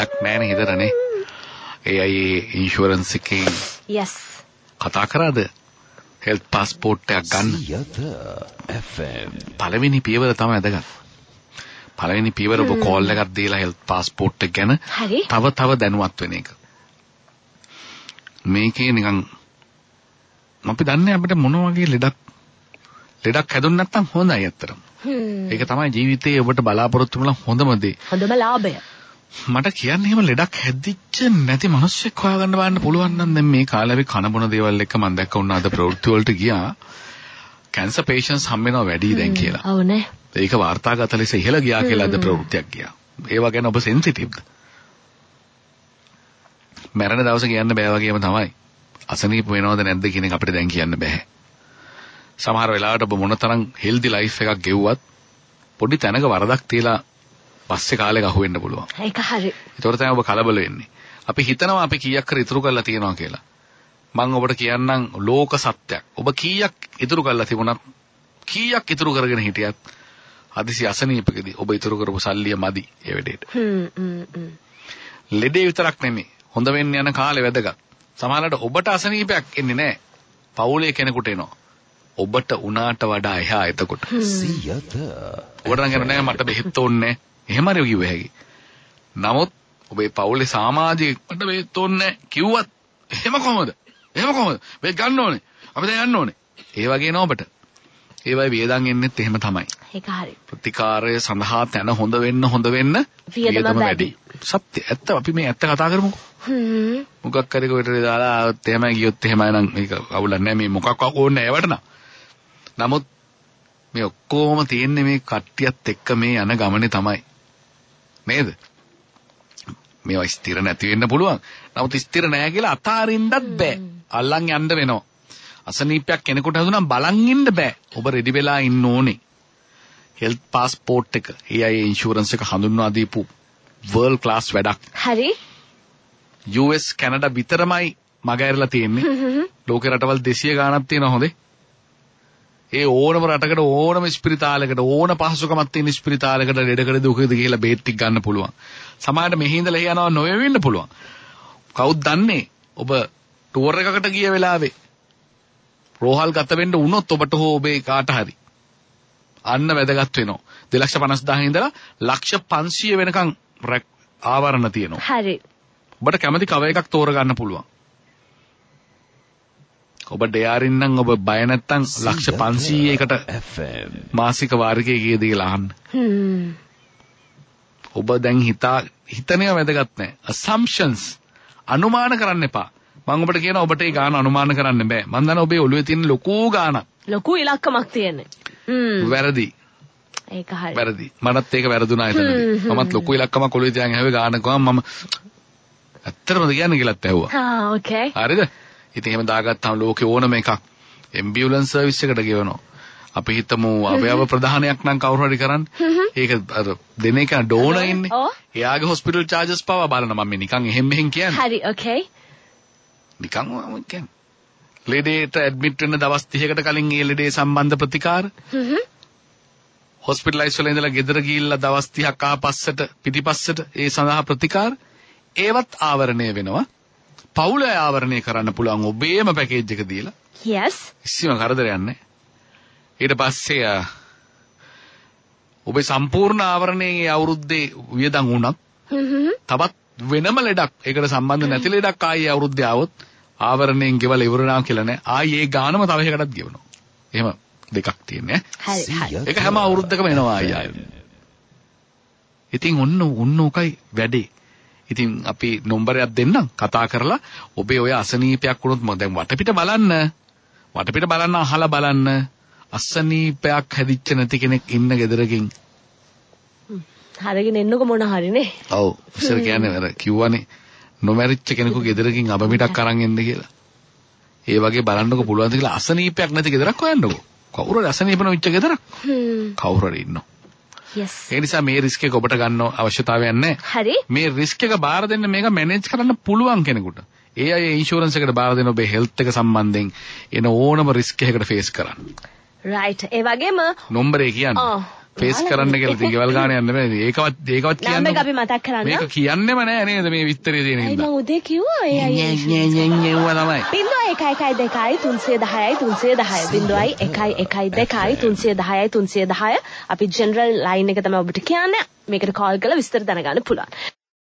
බයක් නැහැනේ හිතරනේ. ඒ අය ඉන්ෂුරන්ස් එකේ yes කතා කරාද? හෙල්ත් පාස්පෝර්ට් එකක් ගන්න. FM පළවෙනි පියවර තමයි වැදගත්. පළවෙනි පියවර ඔබ කෝල් එකක් දීලා හෙල්ත් පාස්පෝර්ට් එක ගැන තව තව දැනුවත් වෙන එක. මේකේ නිකන් අපි දන්නේ අපිට මොන වගේ ලෙඩක් ලෙඩක් හැදුන්නේ නැත්නම් හොඳයි. හ්ම් ඒක තමයි ජීවිතේ ඔබට බලාපොරොත්තු වෙන හොඳම දේ. හොඳම ලාභය මට කියන්නේ එහෙම ලෙඩක් හැදිච්ච නැති මිනිස්සෙක් හොයාගන්න බලන්න පුළුවන් නම් දැන් මේ කාලේ අපි කන බොන දේවල් එක්ක මම දැක්ක උන්න අද ප්‍රවෘත්ති වලට ගියා. කැන්සර් පේෂන්ට්ස් හම් වෙනවා වැඩි දැන් කියලා. ඔව් නේ ඒක වාර්තාගත ලෙස ඉහළ ගියා කියලා අද ප්‍රවෘත්තියක් ගියා. ඒවා ගැන ඔබ සෙන්සිටිව්ද? මරණ දවස කියන්න බෑ වගේම තමයි. අසනීප වෙනවද නැද්ද කියන එක අපිට දැන් කියන්න බෑ. සමහර වෙලාවට ඔබ මොනතරම් හෙල්දි ලයිෆ් එකක් ගෙවුවත් පොඩි තැනක වරදක් තියලා පස්සේ කාලෙක අහුවෙන්න පුළුවන්. ඒක හරි ඒතකොට තමයි ඔබ කලබල වෙන්නේ. අපි හිතනවා අපි කීයක් කර ඉතුරු කරලා තියෙනවා කියලා. මම ඔබට කියන්නම් ලෝක සත්‍යයක්. ඔබ කීයක් ඉතුරු කරලා තිබුණත් කීයක් ඉතුරු කරගෙන හිටියත් හදිසි අසනීපකදී ඔබ ඉතුරු කරපු සල්ලිය මදි ඒ වෙලේට. හ්ම් හ්ම් හ්ම් ලෙඩේ විතරක් නෙමෙයි. හොඳ වෙන්න යන කාලේ වැදගත්. සමහරවිට ඔබට අසනීපයක් එන්නේ නැහැ. පවුලේ කෙනෙකුට එනවා. ඔබට උනාට වඩා එහා එතකොට. සියත ඔබට නම් කියන්නේ මට බෙහෙත් ඕනේ නැහැ. එහෙම හරි කිව්ව හැකි. නමුත් ඔබේ පවුලේ සමාජික මට බෙහෙත් ඕනේ කිව්වත් එහෙම කොහමද? එහෙම කොහමද? බෙහෙත් ගන්න ඕනේ. අපි දැන් යන්න ඕනේ. ඒ වගේ නෝ ඔබට. ඒ වගේ වේදන් එන්නෙත් එහෙම තමයි. ඒක හරි ප්‍රතිකාරය සඳහා තැන හොඳ වෙන්න හොඳ වෙන්න වියදම වැඩි. සත්‍ය. ඇත්ත අපි මේ ඇත්ත කතා කරමුකෝ. හ්ම් මොකක් හරි කොහෙට දාලා ආවොත් එහෙමයි ගියොත් එහෙමයි නම් මේක අවුලක් නැහැ මේ මොකක් ඕනේ නැහැ ඒවට නම්. නමුත් මේ ඔක්කොම තියෙන්නේ මේ කට්ටියත් එක්ක මේ යන ගමනේ තමයි. නේද? මේවා ස්ථිර නැති වෙන්න පුළුවන්. නමුත් ස්ථිර නැහැ කියලා අතාරින්නත් බෑ. අල්ලන් යන්න වෙනවා. අසනීපයක් කෙනෙකුට හදුනම් බලන් ඉන්න බෑ. ඔබ රෙඩි වෙලා ඉන්න ඕනේ. හෙල්ත් පාස්පෝර්ට් එක, EIA ඉන්ෂුරන්ස් එක හඳුන්වා දීපු වර්ල්ඩ් ක්ලාස් වැඩක්. හරි US කැනඩා විතරමයි මග ඇරලා තියෙන්නේ. ලෝකේ රටවල් 200 ගාණක් තියෙනවා හොඳේ. ඒ ඕනම රටකට ඕනම ස්පිරිතාලයකට ඕන පහසුකමක් තියෙන ස්පිරිතාලයකට ලෙඩකට දුකද කියලා බේත් ටික ගන්න පුළුවන්. සමහරට මෙහි ඉඳලා යනවා නොවේ වෙන්න පුළුවන්. කවුද දන්නේ? ඔබ ටුවර් එකකට ගිය වෙලාවේ රෝහල් ගත වෙන්න වුණොත් ඔබට හෝ ඔබේ කාට හරි අන්න වැදගත් වෙනවා. 250000 ඉඳලා ලක්ෂ 500 වෙනකන් ආවරණ තියෙනවා. හරි ඔබට කැමති කව එකක් තෝරගන්න පුළුවන්. ඔබ ඩෙයාරින් නම් ඔබ බය නැත්තම් ලක්ෂ 500කට FM මාසික වාරිකයේ ගියදී කියලා අහන්න. හ්ම් ඔබ දැන් හිතා හිතනේව වැදගත් නැහැ. assumptions අනුමාන කරන්න එපා. මම ඔබට කියනවා ඔබට ඒ ගාන අනුමාන කරන්න බෑ. මම දන්නවා ඔබේ ඔළුවේ තියෙන ලොකු ගානක්. ලොකු ඉලක්කමක් තියෙන්නේ හ්ම් වැරදි. ඒක හරි වැරදි. මටත් ඒක වැරදුනා එතනදී. මමත් ලොකු ඉලක්කමක් ඔළුවේ තියන් හැවේ ගානකම මම ඇත්තටමද කියන්නේ කියලාත් ඇහුවා. ආ ඕකේ හරිද? ඉතින් එහෙම දාගත්තාම ලෝකේ ඕනම එකක් ඇම්බියුලන්ස් සර්විස් එකට ගෙවනවා. අපි හිතමු අවයව ප්‍රදානයක් නම් කවුරු හරි කරන්නේ. ඒක අර දෙන එක ඩෝනර් ඉන්නේ. එයාගේ හොස්පිටල් charges පවා බලන මම නිකන් එහෙම් මෙහෙම් කියන්නේ. හරි ඕකේ නිකන් මම කියන්නේ. ලෙඩේට ඇඩ්මිට් වෙන්න දවස් 30කට කලින් ඒ ලෙඩේ සම්බන්ධ ප්‍රතිකාර හ්ම් හොස්පිටලයිස් වල ඉඳලා ගෙදර ගිහිල්ලා දවස් 30ක් ආපස්සට පිටිපස්සට ඒ සඳහා ප්‍රතිකාර ඒවත් ආවරණය වෙනවා. පවුල ආවරණය කරන්න පුළුවන් ඔබේම පැකේජ් එක දීලා yes කිසිම කරදරයක් නැහැ. ඊට පස්සේ ඔබේ සම්පූර්ණ ආවරණයේ අවුරුද්දේ වියදම් වුණත් හ්ම් තවත් වෙනම ලෙඩක් ඒකට සම්බන්ධ නැති ලෙඩක් ආයේ අවුරුද්දේ ආවොත් ආවරණයෙන් ගෙවල ඉවරනා කියලා නෑ. ආයේ ඒ ගානම තව එකකටත් ගෙවනවා. එහෙම දෙකක් තියෙන්නේ. හරි හරි ඒක හැම අවුරුද්දකම එනවා ආයේ ආයේ. ඉතින් ඔන්න ඔන්න උකයි වැඩේ. ඉතින් අපි නම්බරයක් දෙන්නම් කතා කරලා ඔබේ ඔය අසනීපයක් වුණොත් මම දැන් වටපිට බලන්න. වටපිට බලන්න අහලා බලන්න. අසනීපයක් හැදිච්ච නැති කෙනෙක් ඉන්න ගෙදරකින්. හරගෙන එන්නකො මොන හරිනේ ඔව්. ඉස්සර කියන්නේ අර කිව්වනේ නොමැරිච්ච කෙනෙකු ගෙදරකින් අපමිටක් අරන් එන්න කියලා. ඒ වගේ බලන්නකො පුළුවන්ද කියලා අසනීපයක් නැති ගෙදරක් හොයන්නකො. කවුරු හරි අසනීප නොවිච්ච ගෙදරක් කවුරු හරි ඉන්නවා. ඒ නිසා මේ රිස්ක් එක ඔබට ගන්න අවශ්‍යතාවයක් නැහැ. හරි මේ රිස්ක් එක බාර දෙන්න මේක මැනේජ් කරන්න පුළුවන් කෙනෙකුට. ඒ අය ඉන්ෂුරන්ස් එකට බාර දෙන ඔබේ හෙල්ත් එක සම්බන්ධයෙන් එන ඕනම රිස්ක් එකකට ෆේස් කරන්න. right ඒ වගේම නම්බරේ කියන්නේ ෆේස් කරන්න කියලා ඉතින් ගෙවල් ගාන යන්න බෑ. ඒකවත් ඒකවත් නම් එක අපි කියන්න. මතක් කරන්න. මේක කියන්නෙම නෑ නේද මේ විස්තරේ තියෙන හින්දා. මං උදේ කිව්වා ඒ අය. ඤෑ ඤෑ ඤෑ ඤෑ තමයි. බින්දුවයි එකයි එකයි දෙකයි තුන්සිය දහයයි තුන්සිය දහය බින්දුවයි එකයි එකයි දෙකයි තුන්සිය දහයයි තුන්සිය දහය අපි ජෙනරල් ලයින් එක තමයි ඔබට කියන්නේ මේකට කෝල් කරලා විස්තර දැනගන්න පුළුවන්